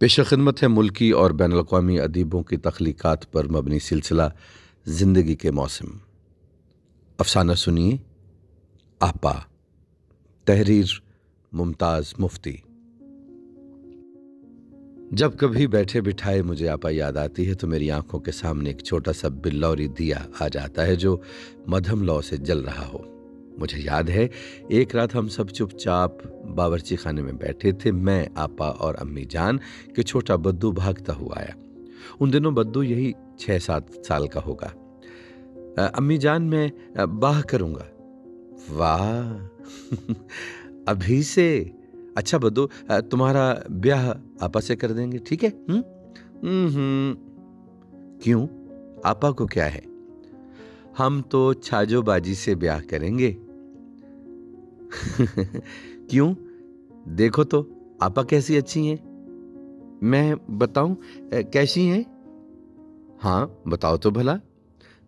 पेश खदमत है मुल्की और बैन अवी अदीबों की तख्लीक़ात पर मबनी सिलसिला ज़िंदगी के मौसम। अफसाना सुनिए, आपा, तहरीर मुमताज़ मुफ्ती। जब कभी बैठे बिठाए मुझे आपा याद आती है तो मेरी आँखों के सामने एक छोटा सा बिल्लौरी दिया आ जाता है जो मधम लौ से जल रहा हो। मुझे याद है, एक रात हम सब चुपचाप बावर्ची खाने में बैठे थे। मैं, आपा और अम्मी जान के छोटा बद्दू भागता हुआ आया। उन दिनों बद्दू यही छः सात साल का होगा। अम्मी जान, मैं बाह करूँगा। वाह! अभी से? अच्छा बद्दू तुम्हारा ब्याह आपा से कर देंगे, ठीक है? क्यों? आपा को क्या है? हम तो छाजोबाजी से ब्याह करेंगे। क्यों? देखो तो आपा कैसी अच्छी हैं? मैं बताऊँ कैसी हैं? हाँ बताओ तो भला।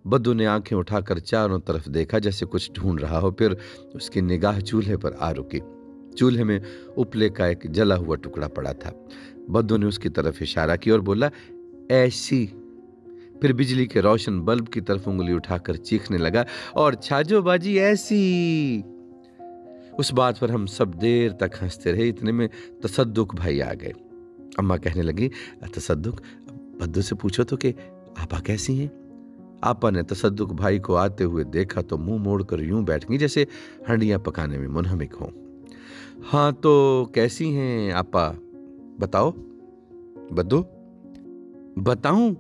बद्दू ने आँखें उठाकर चारों तरफ़ देखा, जैसे कुछ ढूंढ रहा हो, फिर उसकी निगाह चूल्हे पर आ रुकी। चूल्हे में उपले का एक जला हुआ टुकड़ा पड़ा था। बद्दू ने उसकी तरफ़ इशारा किया और बोला, ऐसी। फिर बिजली के रोशन बल्ब की तरफ़ उंगली उठाकर चीखने लगा, और छाजोबाजी ऐसी। उस बात पर हम सब देर तक हँसते रहे, इतने में तसदुक भाई आ गए। अम्मा कहने लगी तसदुक बद्दू से पूछो तो कि आपा कैसी हैं? आपा ने तसदुक भाई को आते हुए देखा तो मुँह मोड़कर यूँ बैठ गई जैसे हंडियाँ पकाने में मुनहमिक हों। हाँ तो कैसी हैं आपा? बताओ। बद्दू? बताऊँ?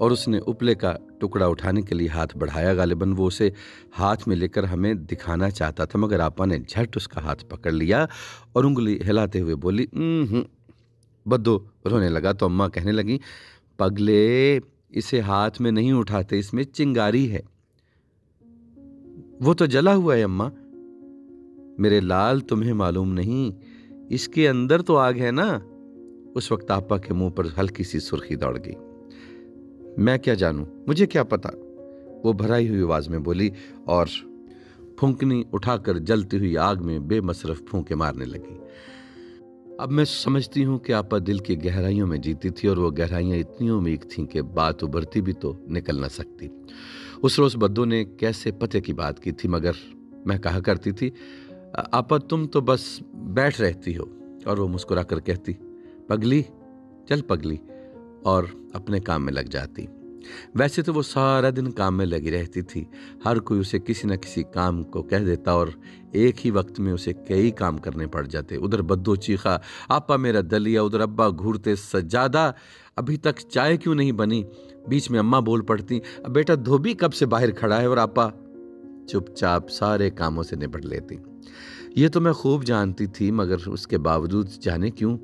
और उसने उपले का टुकड़ा उठाने के लिए हाथ बढ़ाया गालिबन, वो उसे हाथ में लेकर हमें दिखाना चाहता था, मगर आपा ने झट उसका हाथ पकड़ लिया और उंगली हिलाते हुए बोली बद्दो रोने लगा तो अम्मा कहने लगी, पगले, इसे हाथ में नहीं उठाते, इसमें चिंगारी है। वो तो जला हुआ है अम्मा। मेरे लाल, तुम्हें मालूम नहीं, इसके अंदर तो आग है ना? उस वक्त आपा के मुँह पर हल्की सी सुर्खी दौड़ गई। मैं क्या जानूं? मुझे क्या पता? वो भराई हुई आवाज़ में बोली और फूंकनी उठाकर जलती हुई आग में बेमसरफ फूंके मारने लगी। अब मैं समझती हूँ कि आपा दिल की गहराइयों में जीती थी और वो गहराइयाँ इतनी उम्मीद थीं कि बात उभरती भी तो निकल ना सकती। उस रोज बद्दू ने कैसे पते की बात की थी, मगर मैं कहा करती थी, आपा, तुम तो बस बैठ रहती हो। और वो मुस्कुरा कर कहती, पगली, चल पगली। और अपने काम में लग जाती। वैसे तो वो सारा दिन काम में लगी रहती थी। हर कोई उसे किसी न किसी काम को कह देता और एक ही वक्त में उसे कई काम करने पड़ जाते। उधर बद्दो चीखा आपा मेरा दलिया, उधर अब्बा घूरते सज्जादा, अभी तक चाय क्यों नहीं बनी? बीच में अम्मा बोल पड़ती, अब बेटा धोबी कब से बाहर खड़ा है और आपा? चुपचाप सारे कामों से निपट लेती। ये तो मैं खूब जानती थी, मगर उसके बावजूद जाने क्यों?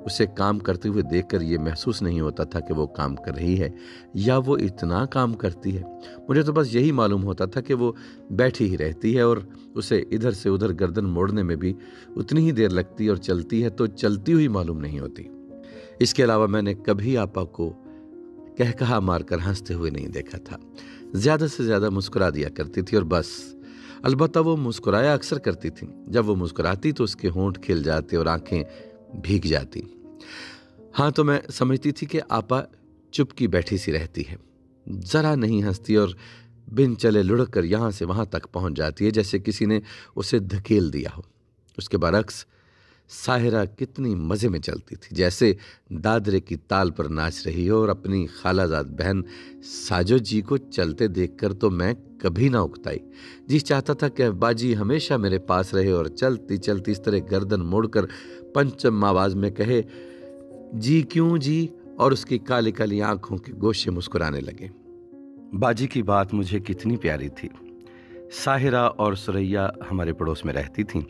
उसे काम करते हुए देखकर यह महसूस नहीं होता था कि वो काम कर रही है या वो इतना काम करती है। मुझे तो बस यही मालूम होता था कि वो बैठी ही रहती है और उसे इधर से उधर गर्दन मोड़ने में भी उतनी ही देर लगती और चलती है तो चलती हुई मालूम नहीं होती। इसके अलावा मैंने कभी आपा को कह कहा मारकर हँसते हुए नहीं देखा था। ज़्यादा से ज़्यादा मुस्कुरा दिया करती थी और बस। अलबत्त वो मुस्कुराया अक्सर करती थी। जब वो मुस्कुराती तो उसके होंठ खिल जाते और आँखें भीग जाती। हाँ तो मैं समझती थी कि आपा चुपकी बैठी सी रहती है। जरा नहीं हंसती और बिन चले लुढ़क कर यहाँ से वहाँ तक पहुँच जाती है, जैसे किसी ने उसे धकेल दिया हो। उसके बरक्स साहिरा कितनी मज़े में चलती थी। जैसे दादरे की ताल पर नाच रही हो और अपनी खालाजाद बहन साजो जी को चलते देखकर तो मैं कभी ना उकताई। जी चाहता था कि बाजी हमेशा मेरे पास रहे और चलती चलती इस तरह गर्दन मोड़कर पंचम आवाज़ में कहे, जी क्यों जी? और उसकी काली काली आँखों के गोशे मुस्कुराने लगे। बाजी की बात मुझे कितनी प्यारी थी। साहिरा और सुरैया हमारे पड़ोस में रहती थीं।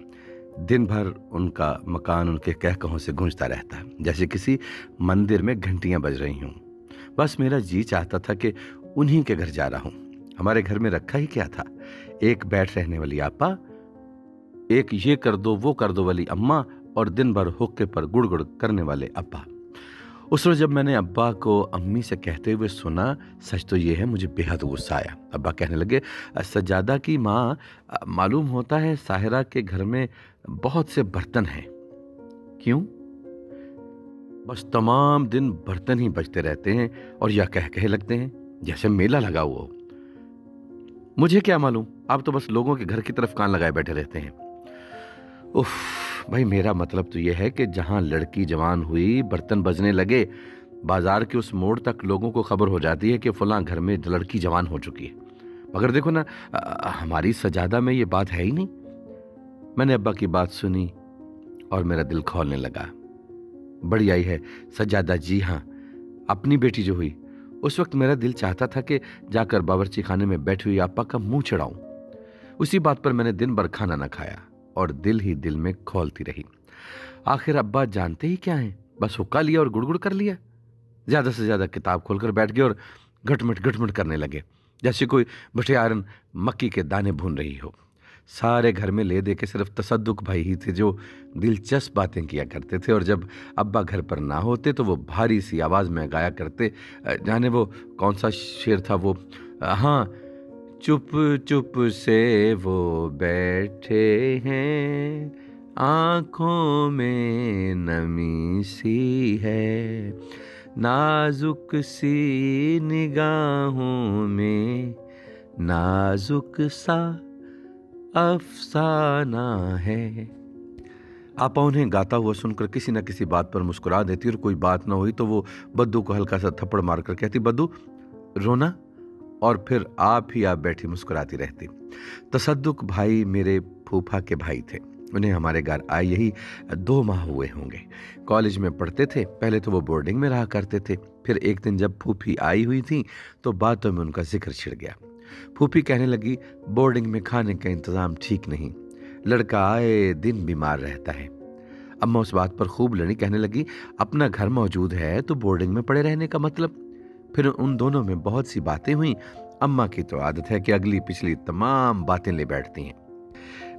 दिन भर उनका मकान उनके कहकहों से गूंजता रहता जैसे किसी मंदिर में घंटियाँ बज रही हूँ। बस मेरा जी चाहता था कि उन्हीं के घर जा रहा हूँ। हमारे घर में रखा ही क्या था? एक बैठ रहने वाली आपा, एक ये कर दो, वो कर दो वाली अम्मा और दिन भर हुक्के पर गुड़ गुड़ करने वाले अब्बा उस रोज जब मैंने अब्बा को अम्मी से कहते हुए सुना, सच तो ये है, मुझे बेहद गुस्सा आया। अब्बा कहने लगे, सज्जादा की माँ मालूम होता है साहिरा के घर में बहुत से बर्तन हैं। क्यों? बस तमाम दिन बर्तन ही बजते रहते हैं और या कह कहे लगते हैं, जैसे मेला लगा हुआ हो। मुझे क्या मालूम? आप तो बस लोगों के घर की तरफ़ कान लगाए बैठे रहते हैं। उफ, भाई मेरा मतलब तो यह है कि जहाँ लड़की जवान हुई, बर्तन बजने लगे, बाज़ार के उस मोड़ तक लोगों को खबर हो जाती है कि फलां घर में लड़की जवान हो चुकी है। मगर देखो ना हमारी सजादा में ये बात है ही नहीं। मैंने अब्बा की बात सुनी और मेरा दिल खोलने लगा। बड़ी आई है, सज्जादा जी हाँ अपनी बेटी जो हुई, उस वक्त मेरा दिल चाहता था कि जाकर बावर्ची खाने में बैठी हुई आपा का मुँह चढ़ाऊं। उसी बात पर मैंने दिन भर खाना ना खाया और दिल ही दिल में खोलती रही। आखिर अब्बा जानते ही क्या है? बस हुक्का लिया और गुड़गुड़ कर लिया। ज़्यादा से ज़्यादा किताब खोलकर बैठ गए और घटमट घटमट करने लगे, जैसे कोई भटियारन मक्की के दाने भून रही हो। सारे घर में ले दे के सिर्फ़ तसदुक भाई ही थे जो दिलचस्प बातें किया करते थे और जब अब्बा घर पर ना होते तो वो भारी सी आवाज़ में गाया करते। जाने वो कौन सा शेर था वो? हाँ चुप चुप से वो बैठे हैं, आँखों में नमी सी है। नाजुक सी निगाहों में नाजुक सा अफसाना है। आपा उन्हें गाता हुआ सुनकर किसी न किसी बात पर मुस्कुरा देती और कोई बात ना हुई तो वो बद्दू को हल्का सा थप्पड़ मारकर कहती, बद्दू, रोना। और फिर आप ही आप बैठी मुस्कुराती रहती। तसद्दुक भाई मेरे फूफा के भाई थे। उन्हें हमारे घर आए यही दो माह हुए होंगे। कॉलेज में पढ़ते थे। पहले तो वो बोर्डिंग में रहा करते थे। फिर एक दिन जब फूफी आई हुई थी तो बातों में उनका ज़िक्र छिड़ गया। फूफी कहने लगी, बोर्डिंग में खाने का इंतज़ाम ठीक नहीं। लड़का आए, दिन बीमार रहता है। अम्मा उस बात पर खूब लड़ी कहने लगी, अपना घर मौजूद है तो बोर्डिंग में पड़े रहने का मतलब? फिर उन दोनों में बहुत सी बातें हुई। अम्मा की तो आदत है कि अगली पिछली तमाम बातें ले बैठती हैं।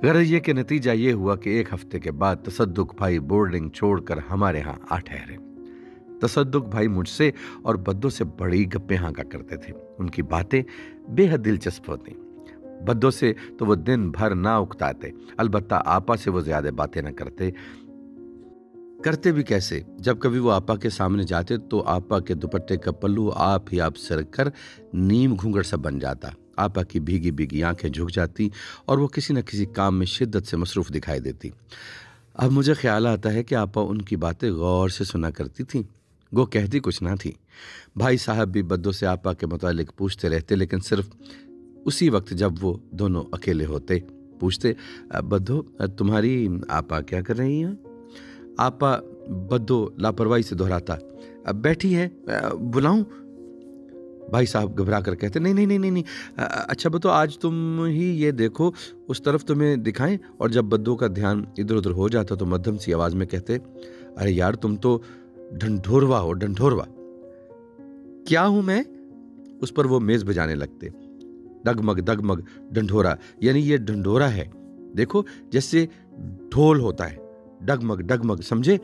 गरज ये के नतीजा ये हुआ कि एक हफ़्ते के बाद तसदुक भाई बोर्डिंग छोड़कर हमारे यहाँ आ ठहरे। तसद्दुक भाई मुझसे और बद्दों से बड़ी गप्पे हाँका करते थे। उनकी बातें बेहद दिलचस्प होती। बद्दों से तो वो दिन भर ना उकताते, अलबत्ता आपा से वो ज़्यादा बातें ना करते। करते भी कैसे? जब कभी वो आपा के सामने जाते तो आपा के दुपट्टे का पल्लू आप ही आप सर कर नीम घूंघट सा बन जाता। आपा की भीगी भीगी आँखें झुक जाती और वो किसी न किसी काम में शिद्दत से मसरूफ दिखाई देती। अब मुझे ख्याल आता है कि आपा उनकी बातें गौर से सुना करती थी। वो कहती कुछ ना थी। भाई साहब भी बद्दों से आपा के मुतालिक पूछते रहते, लेकिन सिर्फ़ उसी वक्त जब वो दोनों अकेले होते पूछते बद्दो तुम्हारी आपा क्या कर रही हैं? आपा बद्दो लापरवाही से दोहराता बैठी है बुलाऊं? भाई साहब घबरा कर कहते, नहीं नहीं नहीं नहीं नहीं अच्छा बतो, आज तुम ही ये देखो, उस तरफ़ तुम्हें दिखाएँ? और जब बद्दो का ध्यान इधर उधर हो जाता तो मध्यम सी आवाज़ में कहते, अरे यार, तुम तो ढंढोरवा हो, ढंढोरवा। क्या हूँ मैं? उस पर वो मेज बजाने लगते। डगमग डगमग, ढंढोरा, यानी ये ढंढोरा है। देखो, जैसे ढोल होता है। डगमग डगमग, समझे?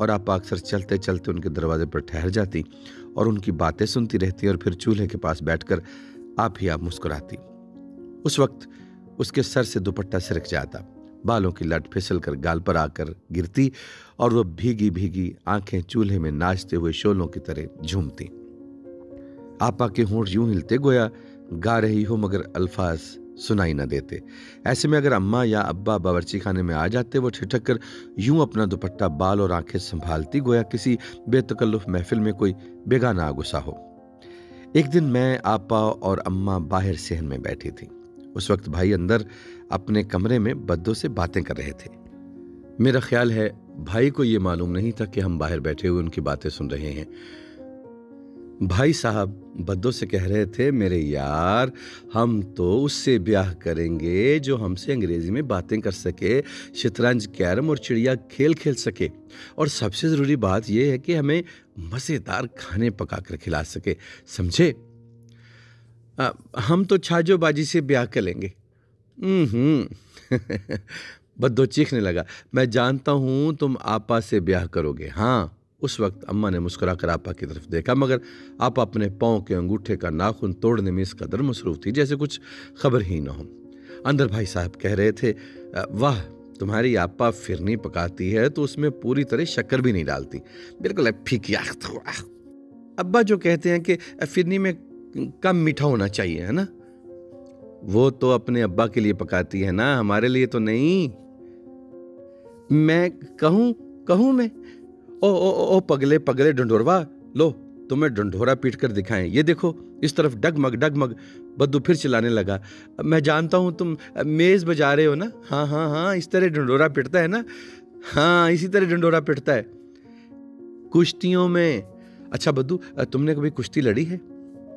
और आप अक्सर चलते चलते उनके दरवाजे पर ठहर जाती और उनकी बातें सुनती रहती और फिर चूल्हे के पास बैठकर आप ही आप मुस्कुराती। उस वक्त उसके सर से दुपट्टा सिरक जाता। बालों की लट फिसल कर गाल पर आकर गिरती और वह भीगी भीगी आँखें चूल्हे में नाचते हुए शोलों की तरह झूमती। आपा के होंठ यूँ हिलते गोया, गा रही हो मगर अल्फाज सुनाई न देते। ऐसे में अगर अम्मा या अब्बा बावर्ची खाने में आ जाते, वो ठिठक कर यूँ अपना दुपट्टा बाल और आँखें संभालती गोया, किसी बेतकल्लुफ महफिल में कोई बेगाना गुस्सा हो। एक दिन मैं, आपा और अम्मा बाहर सहन में बैठी थी। उस वक्त भाई अंदर अपने कमरे में बद्दों से बातें कर रहे थे। मेरा ख्याल है, भाई को यह मालूम नहीं था कि हम बाहर बैठे हुए उनकी बातें सुन रहे हैं। भाई साहब बद्दो से कह रहे थे, मेरे यार, हम तो उससे ब्याह करेंगे जो हमसे अंग्रेज़ी में बातें कर सके, शतरंज, कैरम और चिड़िया खेल खेल सके। और सबसे ज़रूरी बात यह है कि हमें मज़ेदार खाने पका कर खिला सके, समझे? हम तो छाजोबाजी से ब्याह करेंगे हम्म। बद्दो चीखने लगा। मैं जानता हूँ तुम आपा से ब्याह करोगे। हाँ उस वक्त अम्मा ने मुस्कुरा कर आपा की तरफ़ देखा, मगर आप अपने पाँव के अंगूठे का नाखून तोड़ने में इस कदर मसरूफ थी, जैसे कुछ खबर ही ना हो। अंदर भाई साहब कह रहे थे वाह, तुम्हारी आपा फिरनी पकाती है तो उसमें पूरी तरह शक्कर भी नहीं डालती। बिल्कुल फीकी अब्बा जो कहते हैं कि फिरनी में कम मीठा होना चाहिए, है ना? वो तो अपने अब्बा के लिए पकाती है ना, हमारे लिए तो नहीं। मैं कहूँ कहूँ मैं? ओ ओ ओ पगले पगले डंडोरवा लो, तुम्हें डंडोरा पीट कर दिखाएँ। ये देखो, इस तरफ़ डगमग डगमग, बद्दू फिर चिल्लाने लगा। मैं जानता हूँ तुम मेज बजा रहे हो ना? हाँ हाँ हाँ इस तरह डंडोरा पिटता है ना? हाँ इसी तरह डंडोरा पिटता है। कुश्तियों में अच्छा बद्दू, तुमने कभी कुश्ती लड़ी है?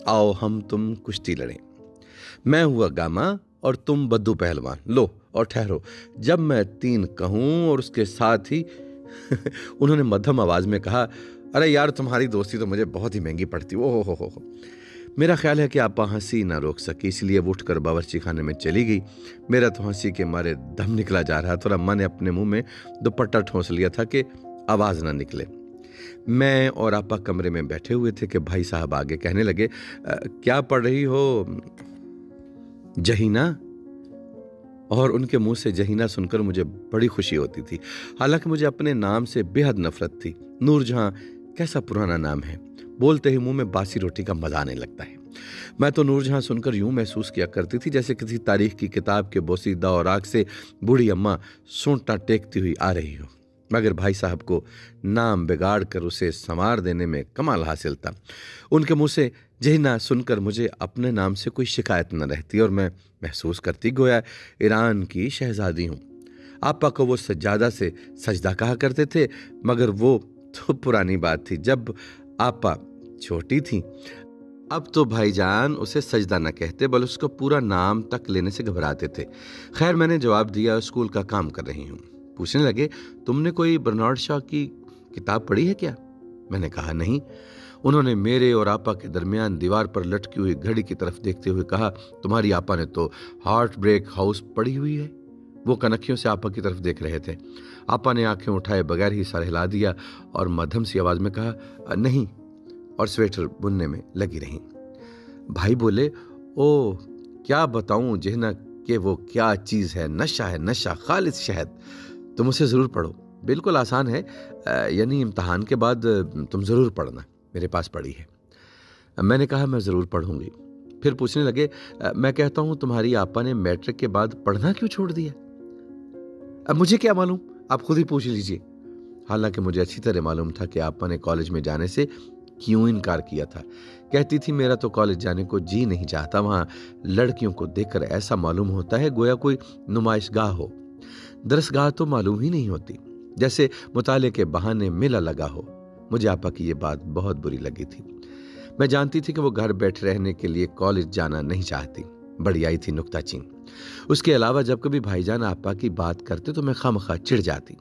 आओ, हम तुम कुश्ती लड़ें। मैं हुआ गामा और तुम बद्दू पहलवान। लो और ठहरो। जब मैं तीन कहूँ और उसके साथ ही उन्होंने मध्यम आवाज़ में कहा, अरे यार, तुम्हारी दोस्ती तो मुझे बहुत ही महँगी पड़ती। ओ हो हो मेरा ख्याल है कि आप हँसी ना रोक सकी, इसलिए वो उठकर बावर्ची खाने में चली गई। मेरा तो हँसी के मारे दम निकला जा रहा था अम्मा ने अपने मुँह में दुपट्टा ठोंस लिया था कि आवाज़ ना निकले। मैं और आपा कमरे में बैठे हुए थे कि भाई साहब आगे कहने लगे क्या पढ़ रही हो? जहीना, और उनके मुँह से जहीना सुनकर मुझे बड़ी खुशी होती थी। हालाँकि मुझे अपने नाम से बेहद नफरत थी। नूरजहां कैसा पुराना नाम है? बोलते ही मुँह में बासी रोटी का मज़ा आने लगता है। मैं तो नूरजहां सुनकर यूँ महसूस किया करती थी जैसे किसी तारीख की किताब के बोसीदा और आग से बूढ़ी अम्मा सोटा टेकती हुई आ रही हो। मगर भाई साहब को नाम बिगाड़ कर उसे संवार देने में कमाल हासिल था। उनके मुँह से जहीना सुनकर मुझे अपने नाम से कोई शिकायत न रहती और मैं महसूस करती गोया ईरान की शहजादी हूँ। आपा को वो सज्जादा से सजदा कहा करते थे, मगर वो तो पुरानी बात थी। जब आपा छोटी थी, अब तो भाईजान उसे सजदा न कहते बल उसका पूरा नाम तक लेने से घबराते थे। खैर, मैंने जवाब दिया, स्कूल का काम कर रही हूँ। पूछने लगे, तुमने कोई बर्नार्ड शाह की किताब पढ़ी है क्या? मैंने कहा, नहीं। उन्होंने मेरे और आपा के दरमियान दीवार पर लटकी हुई घड़ी की तरफ़ देखते हुए कहा, तुम्हारी आपा ने तो हार्ट ब्रेक हाउस पड़ी हुई है? वो कनखियों से आपा की तरफ़ देख रहे थे। आपा ने आँखें उठाए बगैर ही सर हिला दिया और मध्यम सी आवाज़ में कहा, नहीं। और स्वेटर बुनने में लगी रही। भाई बोले, ओ, क्या बताऊँ, जहना कि वो क्या चीज़ है, नशा है, नशा, खालिद शहद। तुम उसे ज़रूर पढ़ो। बिल्कुल आसान है। यानी इम्तहान के बाद तुम ज़रूर पढ़ना, मेरे पास पढ़ी है। मैंने कहा, मैं ज़रूर पढ़ूँगी। फिर पूछने लगे मैं कहता हूँ, तुम्हारी आपा ने मैट्रिक के बाद पढ़ना क्यों छोड़ दिया? अब मुझे क्या मालूम? आप खुद ही पूछ लीजिए। हालाँकि मुझे अच्छी तरह मालूम था कि आपा ने कॉलेज में जाने से क्यों इनकार किया था। कहती थी, मेरा तो कॉलेज जाने को जी नहीं चाहता। वहाँ लड़कियों को देखकर ऐसा मालूम होता है, गोया कोई नुमाइशगाह हो। दरसगाह तो मालूम ही नहीं होती। जैसे मुताले के बहाने मेला लगा हो। मुझे आपा की ये बात बहुत बुरी लगी थी। मैं जानती थी कि वो घर बैठे रहने के लिए कॉलेज जाना नहीं चाहती। बड़ी आई थी नुकताचीन। उसके अलावा जब कभी भाईजान आपा की बात करते तो मैं खाम खा चिढ़ जाती।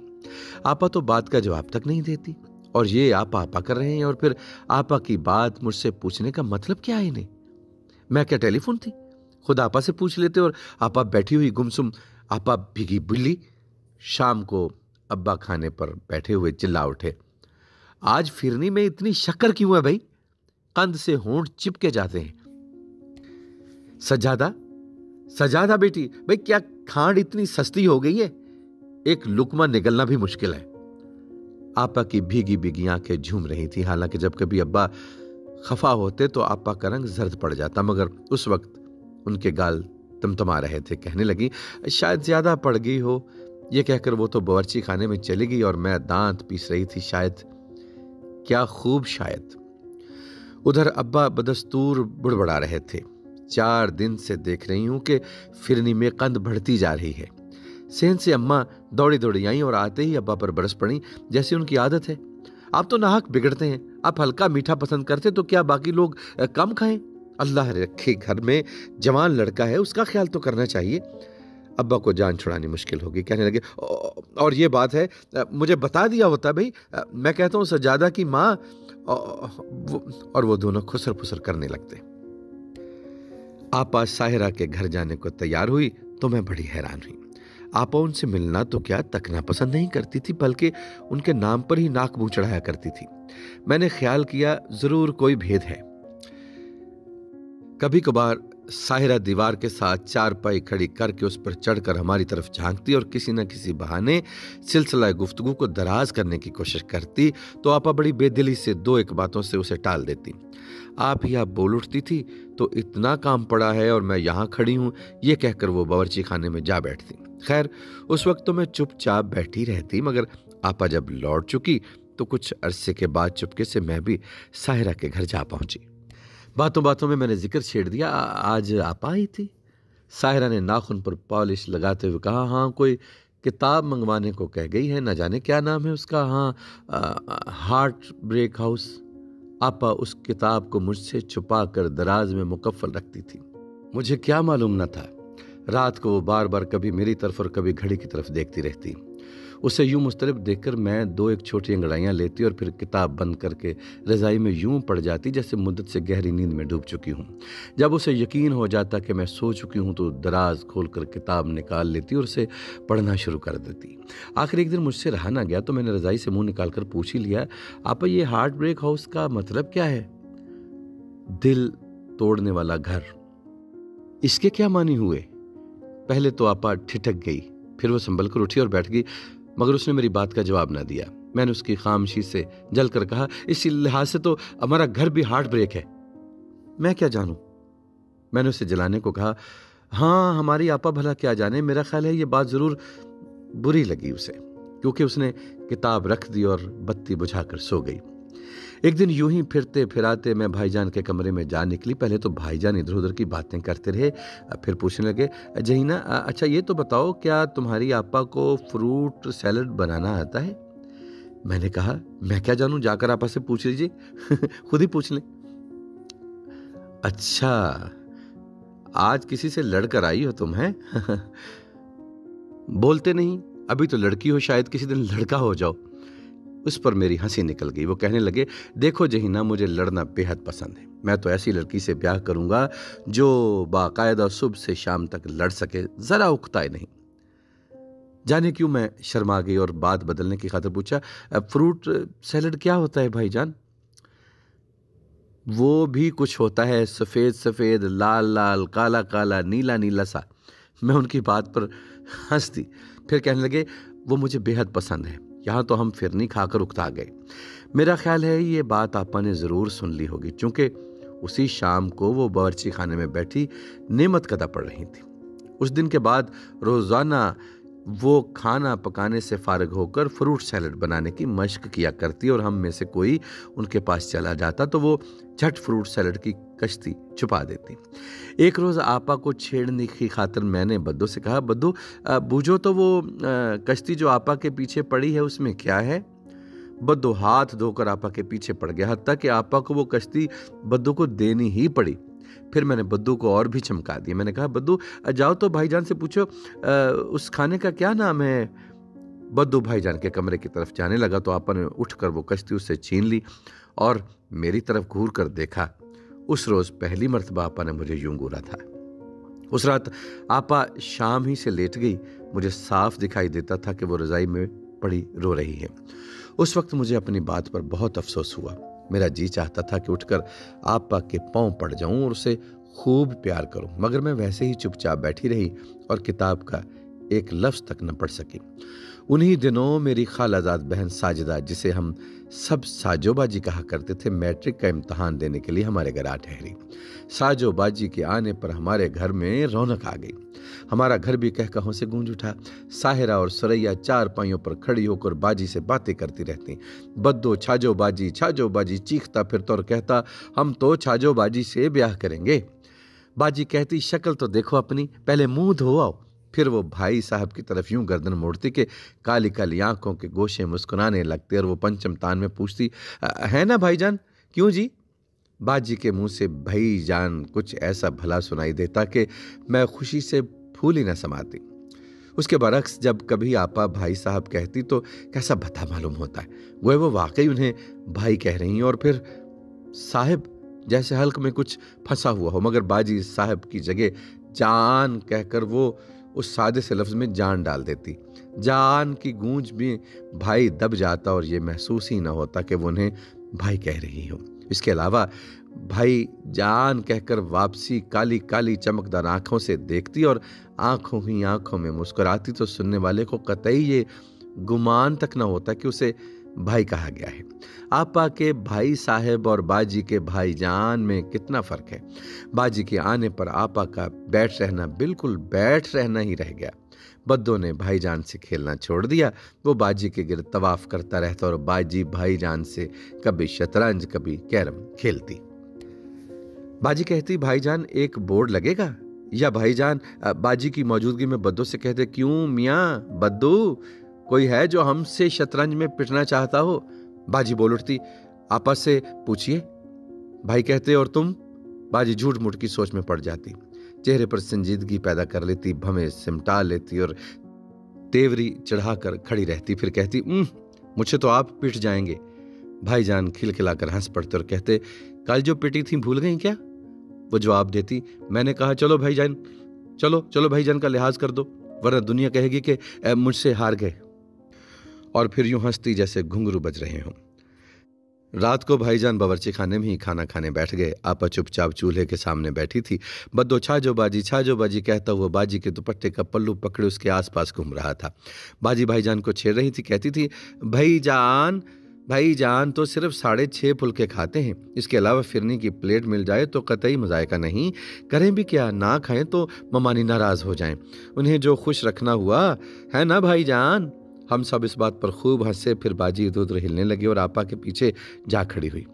आपा तो बात का जवाब तक नहीं देती। और ये आपा आपा कर रहे हैं और फिर आपा की बात मुझसे पूछने का मतलब क्या है इन्हें? मैं क्या टेलीफोन थी? खुद आपा से पूछ लेते और आपा बैठी हुई गुमसुम, आपा भीगी बिल्ली। शाम को अब्बा खाने पर बैठे हुए चिल्ला उठे। आज फिरनी में इतनी शक्कर क्यों है भाई? कंध से होंठ चिपके जाते हैं। सजादा सजादा बेटी, भाई क्या खांड इतनी सस्ती हो गई है? एक लुकमा निकलना भी मुश्किल है। आपा की भीगी भीगी आँखें झूम रही थी, हालाँकि जब कभी अब्बा खफा होते तो आपा का रंग जर्द पड़ जाता, मगर उस वक्त उनके गाल तमतमा रहे थे, कहने लगी, शायद ज़्यादा पड़ गई हो ये कहकर वो तो बावर्ची खाने में चली गई और मैं दांत पीस रही थी शायद, क्या खूब शायद। उधर अब्बा बदस्तूर बुड़बड़ा रहे थे। चार दिन से देख रही हूँ कि फिरनी में कंद बढ़ती जा रही है। सेन से अम्मा दौड़ी दौड़ी आई और आते ही अब्बा पर बरस पड़ी, जैसी उनकी आदत है। आप तो नाहक बिगड़ते हैं, आप हल्का मीठा पसंद करते तो क्या बाकी लोग कम खाएँ? अल्लाह रखे घर में जवान लड़का है, उसका ख्याल तो करना चाहिए। अब्बा को जान छुड़ानी मुश्किल होगी। कहने लगे और ये बात है मुझे बता दिया होता भाई मैं कहता हूँ सजादा की माँ और वो दोनों खुसर फुसर करने लगते। आपा साहिरा के घर जाने को तैयार हुई तो मैं बड़ी हैरान हुई। आपा उनसे मिलना तो क्या तकना पसंद नहीं करती थी, बल्कि उनके नाम पर ही नाक मुँह चढ़ाया करती थी। मैंने ख्याल किया, ज़रूर कोई भेद है। कभी कभार साहिरा दीवार के साथ चार पाई खड़ी करके उस पर चढ़कर हमारी तरफ़ झांकती और किसी न किसी बहाने सिलसिला गुफ्तगु को दराज करने की कोशिश करती तो आपा बड़ी बेदिली से दो एक बातों से उसे टाल देती। आप ही आप बोल उठती थी तो इतना काम पड़ा है और मैं यहाँ खड़ी हूँ, ये कहकर वो बावर्ची खाने में जा बैठती। खैर, उस वक्त तो मैं चुपचाप बैठी रहती, मगर आपा जब लौट चुकी तो कुछ अरसे के बाद चुपके से मैं भी साहिरा के घर जा पहुँची। बातों बातों में मैंने ज़िक्र छेड़ दिया। आज आप आई थी। साहिरा ने नाखून पर पॉलिश लगाते हुए कहा हाँ कोई किताब मंगवाने को कह गई है, ना जाने क्या नाम है उसका। हाँ हार्ट ब्रेक हाउस। आपा उस किताब को मुझसे छुपा कर दराज में मुकफ़ल रखती थी। मुझे क्या मालूम न था। रात को वो बार बार कभी मेरी तरफ़ और कभी घड़ी की तरफ़ देखती रहती। उसे यूँ मुस्तरब देखकर मैं दो एक छोटी अंगड़ाइयाँ लेती और फिर किताब बंद करके रज़ाई में यूँ पड़ जाती जैसे मुद्दत से गहरी नींद में डूब चुकी हूँ। जब उसे यकीन हो जाता कि मैं सो चुकी हूँ तो दराज खोल कर किताब निकाल लेती और उसे पढ़ना शुरू कर देती। आखिर एक दिन मुझसे रहा ना गया तो मैंने रज़ाई से मुँह निकाल कर पूछ ही लिया, आप ये हार्ट ब्रेक हाउस का मतलब क्या है? दिल तोड़ने वाला घर। इसके क्या मानी हुए? पहले तो आपा ठिठक गई। फिर वो संभल कर उठी और बैठ गई, मगर उसने मेरी बात का जवाब ना दिया। मैंने उसकी खामशी से जल कर कहा, इस लिहाज से तो हमारा घर भी हार्ट ब्रेक है। मैं क्या जानूं? मैंने उसे जलाने को कहा हाँ हमारी आपा भला क्या जाने, मेरा ख्याल है ये बात ज़रूर बुरी लगी उसे, क्योंकि उसने किताब रख दी और बत्ती बुझाकर सो गई। एक दिन यूँ ही फिरते फिराते मैं भाईजान के कमरे में जा निकली। पहले तो भाईजान इधर उधर की बातें करते रहे, फिर पूछने लगे, जहीना अच्छा ये तो बताओ, क्या तुम्हारी आपा को फ्रूट सैलड बनाना आता है? मैंने कहा, मैं क्या जानूं, जाकर आपा से पूछ लीजिए, खुद ही पूछ लें। अच्छा आज किसी से लड़कर आई हो तुम, हैं? बोलते नहीं, अभी तो लड़की हो, शायद किसी दिन लड़का हो जाओ। उस पर मेरी हँसी निकल गई। वो कहने लगे, देखो जहीना, मुझे लड़ना बेहद पसंद है। मैं तो ऐसी लड़की से ब्याह करूँगा जो बाकायदा सुबह से शाम तक लड़ सके, ज़रा उकताए नहीं। जाने क्यों मैं शर्मा गई और बात बदलने की खातर पूछा फ्रूट सैलड क्या होता है भाईजान? वो भी कुछ होता है, सफ़ेद सफ़ेद, लाल लाल, काला काला, नीला नीला सा। मैं उनकी बात पर हंसती, फिर कहने लगे, वो मुझे बेहद पसंद है। यहाँ तो हम फिरनी खाकर उकता गए। मेरा ख्याल है ये बात आपा ने ज़रूर सुन ली होगी चूँकि उसी शाम को वो बावर्ची खाने में बैठी नेमत कदा पड़ रही थी। उस दिन के बाद रोज़ाना वो खाना पकाने से फारग होकर फ्रूट सैलड बनाने की मश्क किया करती और हम में से कोई उनके पास चला जाता तो वो झट फ्रूट सैलड की कश्ती छुपा देती। एक रोज़ आपा को छेड़ने की खातर मैंने बद्दू से कहा, बद्दू बूझो तो वो कश्ती जो आपा के पीछे पड़ी है उसमें क्या है? बद्दू हाथ धोकर आपा के पीछे पड़ गया, हत्या कि आपा को वो कश्ती बद्दू को देनी ही पड़ी। फिर मैंने बद्दू को और भी चमका दिया। मैंने कहा, बद्दू, जाओ तो भाईजान से पूछो उस खाने का क्या नाम है? बद्दू भाईजान के कमरे की तरफ़ जाने लगा तो आपा ने उठकर वो कश्ती उससे छीन ली और मेरी तरफ़ घूर कर देखा। उस रोज पहली मरतबा आपा ने मुझे यूँ घूरा था। उस रात आपा शाम ही से लेट गई। मुझे साफ़ दिखाई देता था कि वो रजाई में पड़ी रो रही है। उस वक्त मुझे अपनी बात पर बहुत अफसोस हुआ। मेरा जी चाहता था कि उठकर आपा के पाँव पड़ जाऊँ और उसे खूब प्यार करूँ, मगर मैं वैसे ही चुपचाप बैठी रही और किताब का एक लफ्ज तक न पढ़ सकी। उन्हीं दिनों मेरी खालाजाद बहन साजिदा, जिसे हम सब साजोबाजी कहा करते थे, मैट्रिक का इम्तहान देने के लिए हमारे घर आ ठहरी। साजोबाजी के आने पर हमारे घर में रौनक आ गई। हमारा घर भी कह कहों से गूंज उठा। साहिरा और सरैया चार पाइयों पर खड़ी होकर बाजी से बातें करती रहती। बद्दो छाजो बाजी छाजो बाजी चीखता फिरता और कहता, हम तो छाजो बाजी से ब्याह करेंगे। बाजी कहती, शक्ल तो देखो अपनी, पहले मुँह धो आओ। फिर वो भाई साहब की तरफ़ यूँ गर्दन मोड़ती कि काली काली आँखों के गोशे मुस्कुराने लगते और वो पंचम तान में पूछती है ना भाईजान? क्यों जी? बाजी के मुँह से भाई जान कुछ ऐसा भला सुनाई देता कि मैं खुशी से फूल ही न समाती। उसके बरक्स जब कभी आपा भाई साहब कहती तो कैसा भथा मालूम होता है? वो वो वाकई उन्हें भाई कह रही और फिर, साहब, जैसे हल्क में कुछ फंसा हुआ हो, मगर बाजी साहब की जगह जान कहकर वो उस सादे से लफ्ज़ में जान डाल देती। जान की गूंज में भाई दब जाता और ये महसूस ही ना होता कि वो उन्हें भाई कह रही हो। इसके अलावा भाई जान कहकर वापसी काली काली चमकदार आँखों से देखती और आँखों ही आँखों में मुस्कुराती तो सुनने वाले को कतई ये गुमान तक ना होता कि उसे भाई कहा गया है। आपा के भाई साहेब और बाजी के भाई जान में कितना फ़र्क है। बाजी के आने पर आपा का बैठ रहना बिल्कुल बैठ रहना ही रह गया। बद्दो ने भाईजान से खेलना छोड़ दिया। वो बाजी के गिर तवाफ करता रहता और बाजी भाईजान से कभी शतरंज, कभी कैरम खेलती। बाजी कहती भाईजान एक बोर्ड लगेगा? या भाईजान बाजी की मौजूदगी में बद्दो से कहते क्यों मियाँ, बद्दू? कोई है जो हमसे शतरंज में पिटना चाहता हो? बाजी बोल उठती आपस से पूछिए। भाई कहते, और तुम? बाजी झूठ मूठ की सोच में पड़ जाती। चेहरे पर संजीदगी पैदा कर लेती, भमे सिमटा लेती और तेवरी चढ़ाकर खड़ी रहती। फिर कहती मुझे तो आप पिट जाएँगे। भाईजान खिलखिलाकर हंस पड़ते और कहते, कल जो पिटी थी भूल गई क्या? वो जवाब देती, मैंने कहा, चलो भाईजान, चलो चलो भाईजान का लिहाज कर दो, वरना दुनिया कहेगी कि मुझसे हार गए। और फिर यूँ हंसती जैसे घुंघरू बज रहे हों। रात को भाईजान बावर्ची खाने में ही खाना खाने बैठ गए। आपा चुपचाप चूल्हे के सामने बैठी थी। बद्दो छाजो बाजी छाजो बाजी कहता हुआ बाजी के दुपट्टे का पल्लू पकड़े उसके आसपास घूम रहा था। बाजी भाईजान को छेड़ रही थी, कहती थी, भाईजान भाई जान तो सिर्फ़ साढ़े छः फुलके खाते हैं। इसके अलावा फिरनी की प्लेट मिल जाए तो कतई मजायका नहीं। करें भी क्या, ना खाएँ तो ममानी नाराज़ हो जाएँ। उन्हें जो खुश रखना हुआ, है ना भाई जान हम सब इस बात पर खूब हंसे, फिर बाजी इधर उधर हिलने लगी और आपा के पीछे जा खड़ी हुई।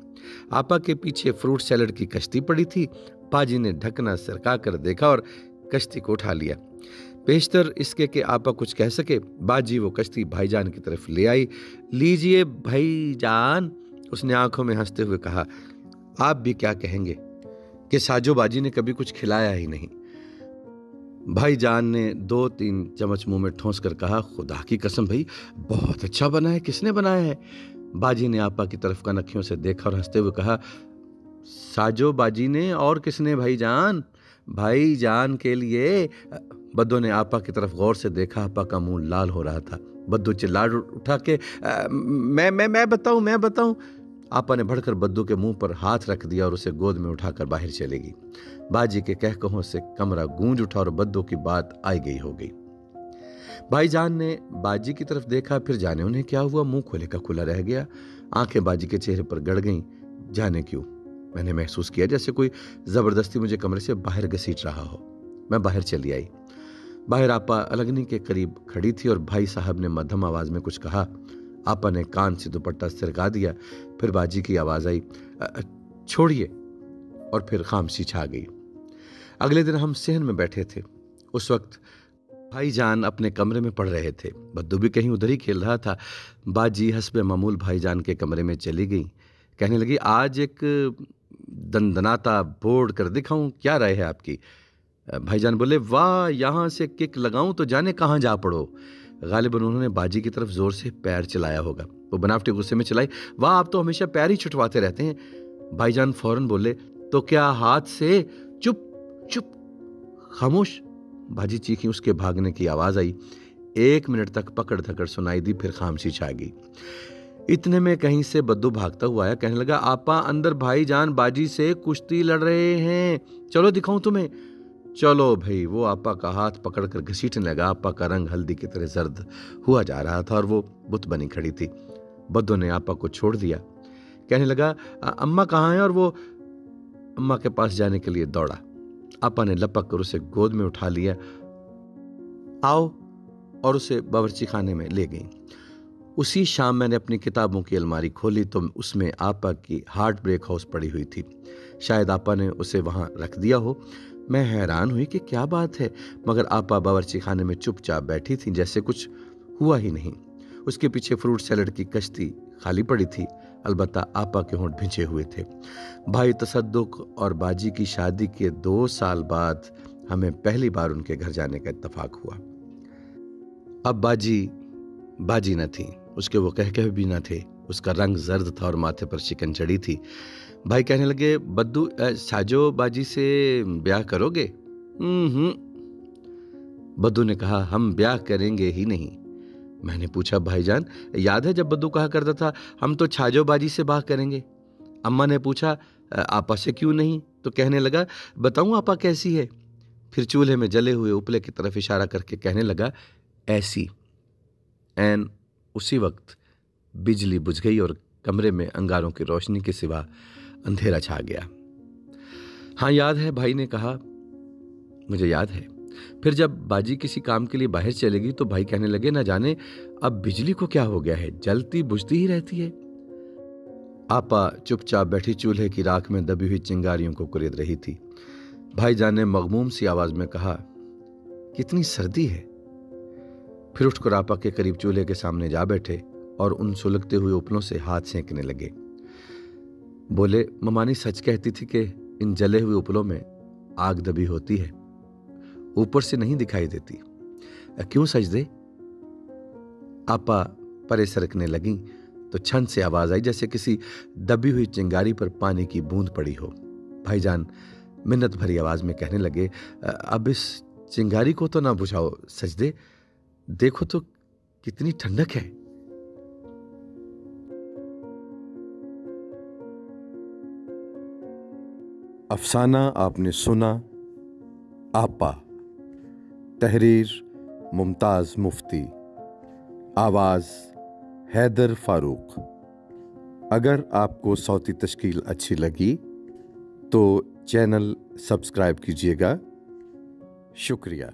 आपा के पीछे फ्रूट सैलड की कश्ती पड़ी थी। बाजी ने ढकना सरका कर देखा और कश्ती को उठा लिया। बेशतर इसके के आपा कुछ कह सके, बाजी वो कश्ती भाईजान की तरफ़ ले आई। लीजिए भाईजान, उसने आँखों में हँसते हुए कहा, आप भी क्या कहेंगे? कि साजो बाजी ने कभी कुछ खिलाया ही नहीं। भाईजान ने दो तीन चम्मच मुँह में ठोंस कर कहा खुदा की कसम भाई बहुत अच्छा बना है किसने बनाया है? बाजी ने आपा की तरफ़ कनखियों से देखा और हँसते हुए कहा साजो बाजी ने और किसने भाईजान? भाईजान के लिए? बद्दो ने आपा की तरफ़ गौर से देखा आपा का मुँह लाल हो रहा था। बद्दू चिल्ला उठा के आ, मैं मैं मैं बताऊँ मैं बताऊँ? आपा ने भड़कर बद्दू के मुँह पर हाथ रख दिया और उसे गोद में उठाकर बाहर चलेगी बाजी के कहकहों से कमरा गूंज उठा और बद्दू की बात आई गई हो गई। भाईजान ने बाजी की तरफ़ देखा, फिर जाने उन्हें क्या हुआ? मुँह खोले का खुला रह गया। आँखें बाजी के चेहरे पर गड़ गईं। जाने क्यों? मैंने महसूस किया जैसे कोई ज़बरदस्ती मुझे कमरे से बाहर घसीट रहा हो। मैं बाहर चली आई। बाहर आपा अलगनी के करीब खड़ी थी और भाई साहब ने मध्यम आवाज़ में कुछ कहा आपा ने कान से दुपट्टा सिरका दिया, फिर बाजी की आवाज़ आई छोड़िए। और फिर खामसी छा गई। अगले दिन हम सहन में बैठे थे। उस वक्त भाईजान अपने कमरे में पढ़ रहे थे। बद्दू भी कहीं उधर ही खेल रहा था। बाजी हसब मामूल भाईजान के कमरे में चली गई। कहने लगी, आज एक दंदनाता बोर्ड कर दिखाऊँ, क्या राय है आपकी? भाईजान बोले, वाह, यहाँ से किक लगाऊँ तो जाने कहाँ जा पड़ो। गालिबन उन्होंने बाजी की तरफ़ ज़ोर से पैर चलाया होगा। वो बनावटी गुस्से में चलाई, वाह, आप तो हमेशा पैर ही छुटवाते रहते हैं। भाईजान फ़ौरन बोले तो क्या हाथ से चुप चुप, खामोश? बाजी चीखी, उसके भागने की आवाज़ आई। एक मिनट तक पकड़ धकड़ सुनाई दी, फिर खामशी छा गई। इतने में कहीं से बद्दू भागता हुआ आया, कहने लगा, आपा, अंदर भाईजान बाजी से कुश्ती लड़ रहे हैं। चलो दिखाऊँ तुम्हें। चलो भाई, वो आपा का हाथ पकड़कर घसीटने लगा। आपा का रंग हल्दी की तरह जर्द हुआ जा रहा था और वो बुत बनी खड़ी थी। बद्दू ने आपा को छोड़ दिया। कहने लगा अम्मा कहाँ है? और वो अम्मा के पास जाने के लिए दौड़ा। आपा ने लपक कर उसे गोद में उठा लिया। आओ और उसे बावर्ची खाने में ले गई। उसी शाम मैंने अपनी किताबों की अलमारी खोली तो उसमें आपा की हार्ट ब्रेक हाउस पड़ी हुई थी। शायद आपा ने उसे वहाँ रख दिया हो। मैं हैरान हुई कि क्या बात है, मगर आपा बावर्ची खाने में चुपचाप बैठी थी, जैसे कुछ हुआ ही नहीं। उसके पीछे फ्रूट सैलड की कश्ती खाली पड़ी थी, अलबत्ता आपा के होंठ भिंचे हुए थे। भाई तसद्दुक और बाजी की शादी के दो साल बाद हमें पहली बार उनके घर जाने का इतफाक हुआ। अब बाजी बाजी न थी। उसके वो कह कह भी न थे। उसका रंग जर्द था और माथे पर चिकन चढ़ी थी। भाई कहने लगे, बद्दू साजो बाजी से ब्याह करोगे? हम्म बद्दू ने कहा, हम ब्याह करेंगे ही नहीं। मैंने पूछा, भाईजान, याद है जब बद्दू कहा करता था, हम तो छाजो बाजी से बाह करेंगे? अम्मा ने पूछा आपा से क्यों नहीं? तो कहने लगा, बताऊँ आपा कैसी है? फिर चूल्हे में जले हुए उपले की तरफ़ इशारा करके कहने लगा, ऐसी। एन, उसी वक्त बिजली बुझ गई और कमरे में अंगारों की रोशनी के सिवा अंधेरा छा गया। हाँ याद है, भाई ने कहा, मुझे याद है। फिर जब बाजी किसी काम के लिए बाहर चलेगी तो भाई कहने लगे, ना जाने, अब बिजली को क्या हो गया है? जलती, बुझती ही रहती है। आपा चुपचाप बैठी चूल्हे की राख में दबी हुई चिंगारियों को कुरेद रही थी। भाईजान ने मगमूम सी आवाज़ में कहा, कितनी सर्दी है। फिर उठकर आपा के करीब चूल्हे के सामने जा बैठे और उन सुलगते हुए उपलों से हाथ सेंकने लगे। बोले, ममानी सच कहती थी कि इन जले हुए उपलों में आग दबी होती है। ऊपर से नहीं दिखाई देती। क्यों सच दे? आपा परे सरकने लगी तो छन से आवाज़ आई जैसे किसी दबी हुई चिंगारी पर पानी की बूंद पड़ी हो। भाईजान, मिन्नत भरी आवाज़ में कहने लगे अब इस चिंगारी को तो ना बुझाओ सजदे देखो तो कितनी ठंडक है। अफसाना आपने सुना, आपा। तहरीर मुमताज़ मुफ्ती। आवाज़ हैदर फारूक। अगर आपको सौती तश्कील अच्छी लगी तो चैनल सब्सक्राइब कीजिएगा। शुक्रिया।